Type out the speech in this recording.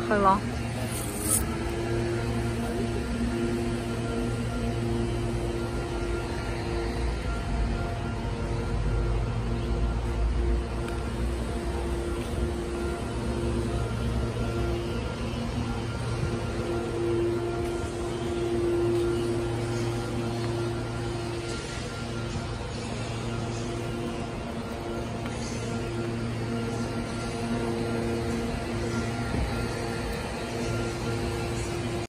很冷